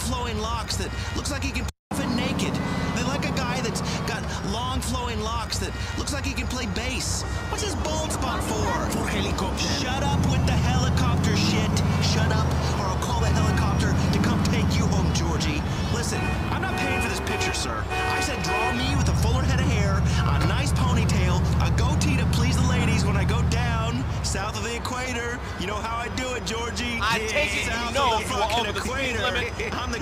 flowing locks that looks like he can it naked. They like a guy that's got long flowing locks that looks like he can play bass. What's his bald spot for? For helicopter. Shut up with the helicopter shit. Shut up, or I'll call the helicopter to come take you home, Georgie. Listen, I'm not paying for this picture, sir. South of the equator. You know how I do it, Georgie. I take it you South know of the you are fucking over the equator. limit. I'm the